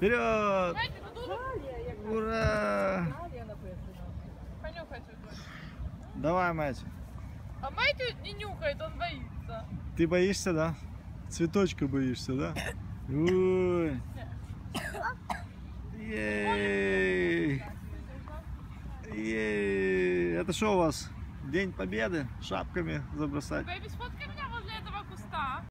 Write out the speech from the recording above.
Вперед! Ура! Давай, мать. А Мэтью не нюхает, он боится. Ты боишься, да? Цветочка боишься, да? Ой. Ей. Ей. Это что у вас? День Победы? Шапками забросать? Бэйби сфоткай?